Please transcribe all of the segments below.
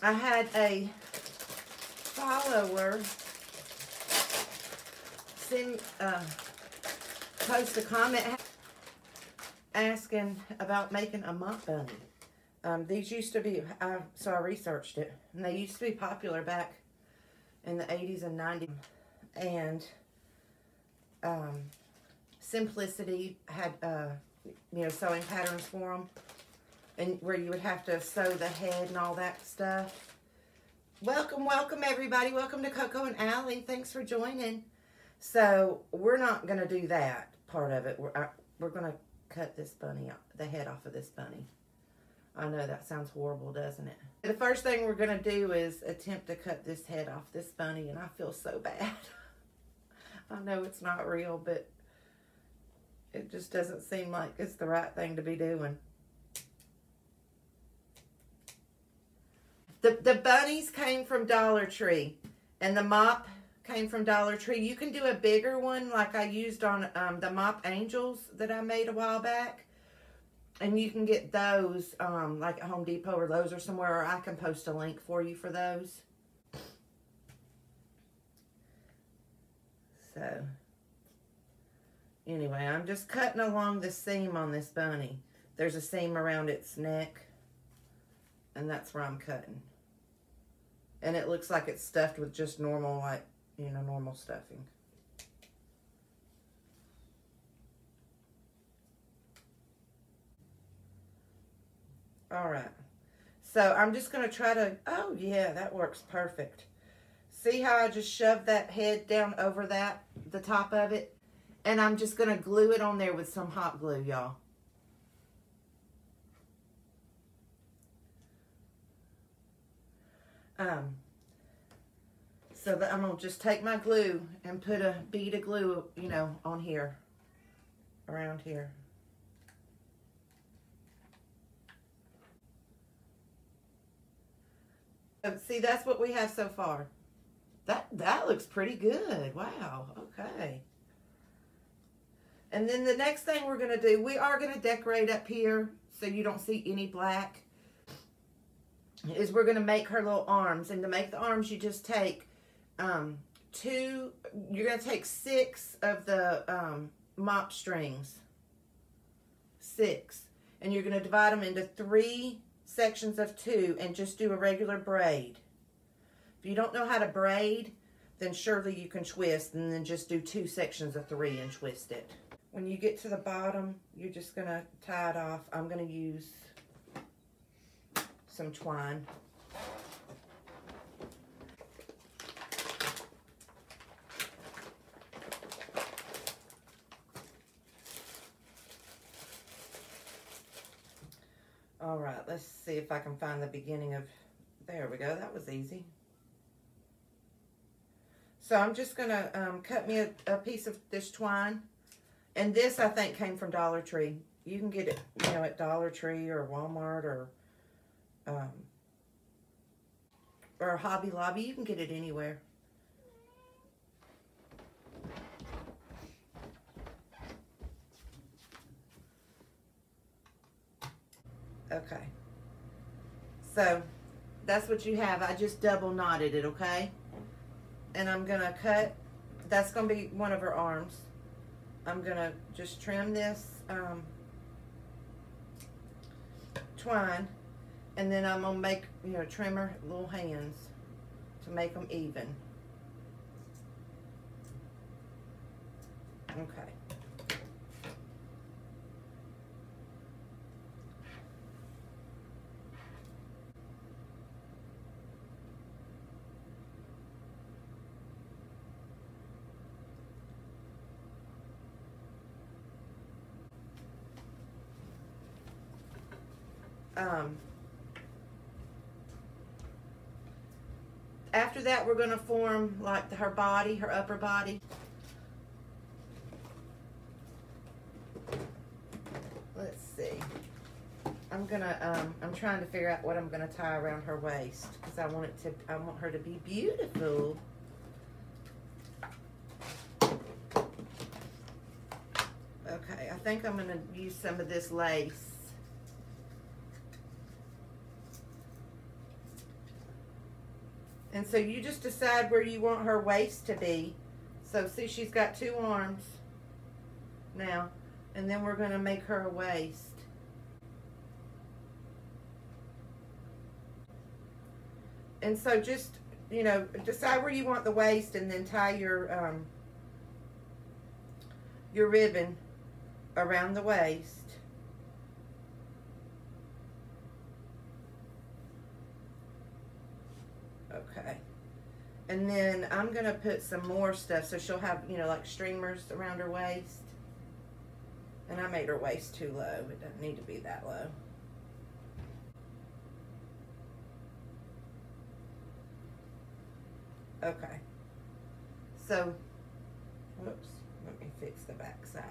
I had a follower send, uh, post a comment asking about making a mop bunny. Um, these used to be, so I researched it, and they used to be popular back in the 80s and 90s. And um, Simplicity had, uh, you know, sewing patterns for them, and where you would have to sew the head and all that stuff. Welcome, welcome everybody. Welcome to Coco and Aly. Thanks for joining. So we're not going to do that part of it. We're, uh, we're going to cut this bunny, the head off of this bunny. I know that sounds horrible, doesn't it? The first thing we're going to do is attempt to cut this head off this bunny, and I feel so bad. I know it's not real, but it just doesn't seem like it's the right thing to be doing. The, the bunnies came from Dollar Tree, and the mop came from Dollar Tree. You can do a bigger one like I used on um, the Mop Angels that I made a while back. And you can get those um, like at Home Depot or Lowe's or somewhere, or I can post a link for you for those. So, anyway, I'm just cutting along the seam on this bunny. There's a seam around its neck, and that's where I'm cutting. And it looks like it's stuffed with just normal, like, you know, normal stuffing. All right. So I'm just going to try to, oh yeah, that works perfect. See how I just shoved that head down over that, the top of it? And I'm just going to glue it on there with some hot glue, y'all. Um, so that I'm going to just take my glue and put a bead of glue, you know, on here, around here. see, that's what we have so far. That, that looks pretty good. Wow. Okay. And then the next thing we're going to do, we are going to decorate up here so you don't see any black, is we're going to make her little arms. And to make the arms, you just take um, two, you're going to take six of the um, mop strings. Six. And you're going to divide them into three sections of two and just do a regular braid. If you don't know how to braid, then surely you can twist and then just do two sections of three and twist it. When you get to the bottom, you're just going to tie it off. I'm going to use some twine. All right, let's see if I can find the beginning of, there we go, that was easy. So I'm just to um, cut me a, a, piece of this twine. And this, I think, came from Dollar Tree. You can get it, you know, at Dollar Tree or Walmart or, um, or Hobby Lobby. You can get it anywhere. Okay. So, that's what you have. I just double knotted it, okay? And I'm going to cut, that's going to be one of her arms. I'm going to just trim this um, twine. And then I'm going to make, you know, trim her little hands to make them even. Okay. Um, after that, we're going to form like her body, her upper body. Let's see. I'm gonna, um, I'm trying to figure out what I'm gonna tie around her waist because I want it to, I want her to be beautiful. Okay, I think I'm gonna use some of this lace And so you just decide where you want her waist to be. So see, she's got two arms now. And then we're going to make her a waist. And so just, you know, decide where you want the waist and then tie your, um, your ribbon around the waist. Okay. And then I'm going to put some more stuff so she'll have, you know, like streamers around her waist. And I made her waist too low. It doesn't need to be that low. Okay. So, whoops, let me fix the back side.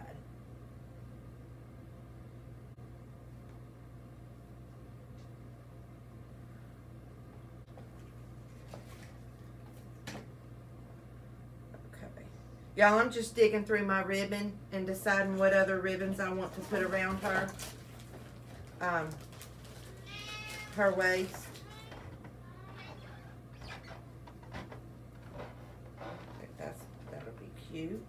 Okay. Y'all, I'm just digging through my ribbon and deciding what other ribbons I want to put around her. Um, her waist. That's, that'll be cute.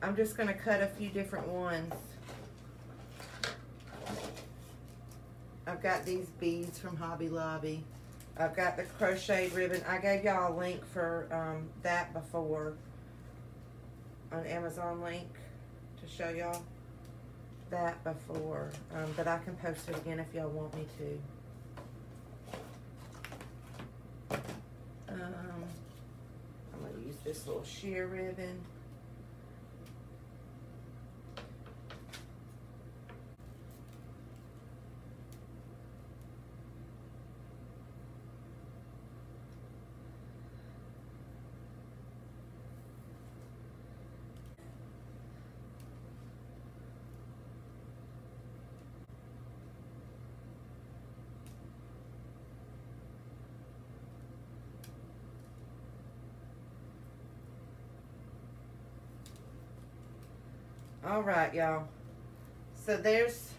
I'm just going to cut a few different ones. I've got these beads from Hobby Lobby. I've got the crocheted ribbon. I gave y'all a link for um, that before. An Amazon link to show y'all that before. Um, but I can post it again if y'all want me to. Um, I'm going to use this little sheer ribbon. All right, y'all. So there's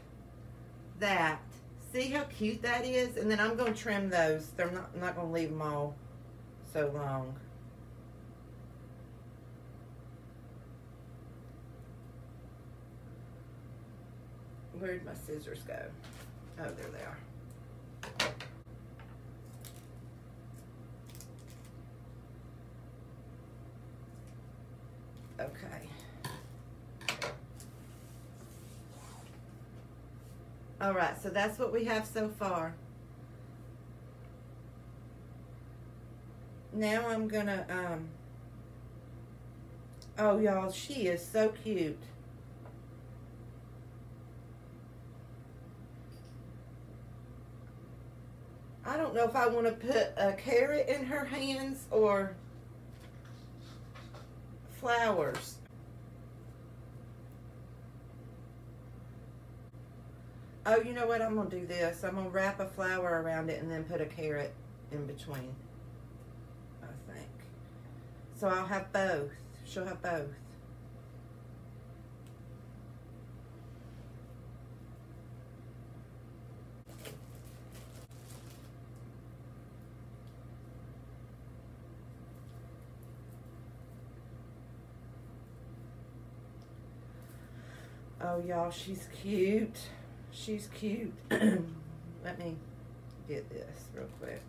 that. See how cute that is? And then I'm going to trim those. They're not, I'm not going to leave them all so long. Where'd my scissors go? Oh, there they are. Okay. All right, so that's what we have so far. Now I'm gonna, um, oh y'all, she is so cute. I don't know if I want to put a carrot in her hands or flowers. Oh, you know what? I'm going to do this. I'm going to wrap a flower around it and then put a carrot in between. I think. So I'll have both. She'll have both. Oh, y'all, she's cute. She's cute. Let me get this real quick.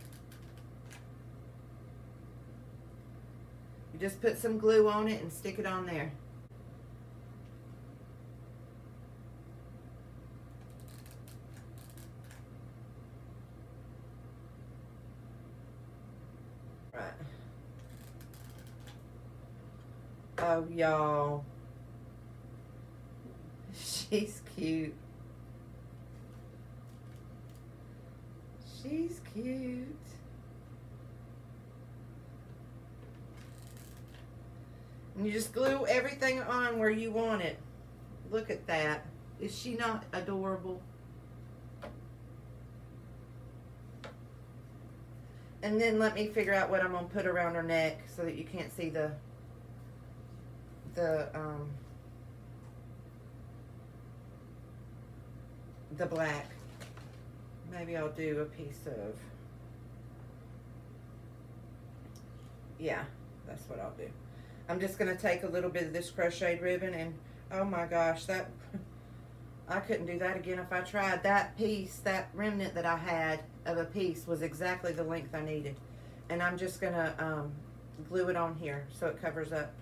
You just put some glue on it and stick it on there. Right. Oh, y'all. She's cute. She's cute. And you just glue everything on where you want it. Look at that. Is she not adorable? And then let me figure out what I'm going to put around her neck so that you can't see the the um the black maybe I'll do a piece of, yeah, that's what I'll do. I'm just going to take a little bit of this crocheted ribbon and, oh my gosh, that, I couldn't do that again if I tried. That piece, that remnant that I had of a piece was exactly the length I needed. And I'm just going to um, glue it on here so it covers up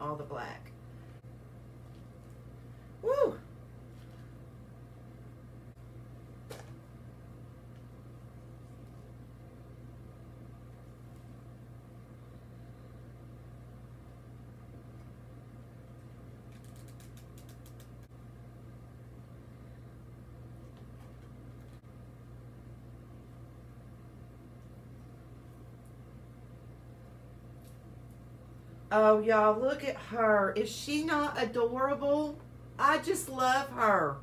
all the black. Woo! Oh, y'all, look at her. Is she not adorable? I just love her.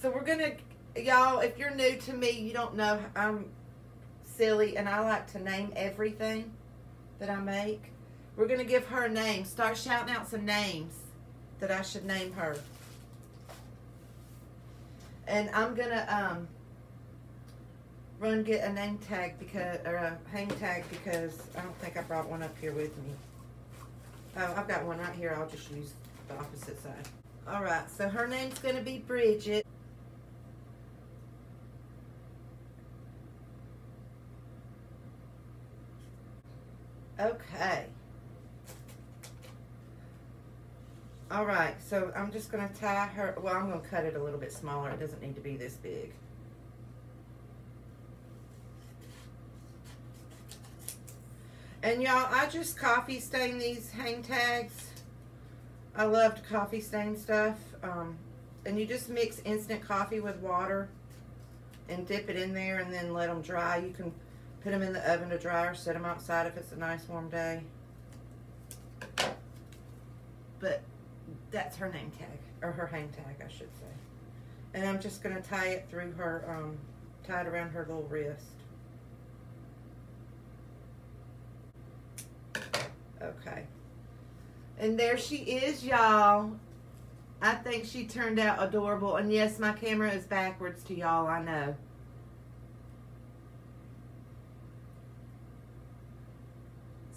So we're going to, y'all, if you're new to me, you don't know, I'm silly and I like to name everything that I make. We're going to give her a name. Start shouting out some names that I should name her. And I'm going to, um, run get a name tag because or a hang tag because I don't think I brought one up here with me. Oh, I've got one right here. I'll just use the opposite side. All right, so her name's going to be Bridget. Okay. All right, so I'm just going to tie her, well, I'm going to cut it a little bit smaller. It doesn't need to be this big. And y'all, I just coffee stain these hang tags. I loved coffee stain stuff. Um, and you just mix instant coffee with water and dip it in there and then let them dry. You can put them in the oven to dry or set them outside if it's a nice warm day. But that's her name tag, or her hang tag, I should say. And I'm just going to tie it through her, um, tie it around her little wrist. Okay. And there she is, y'all. I think she turned out adorable. And yes, my camera is backwards to y'all, I know.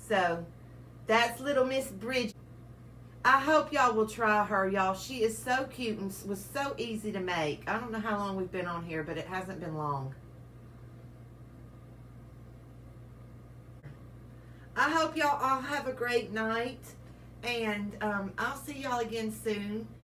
So, that's little Miss Bridget. I hope y'all will try her, y'all. She is so cute and was so easy to make. I don't know how long we've been on here, but it hasn't been long. I hope y'all all have a great night. And um, I'll see y'all again soon.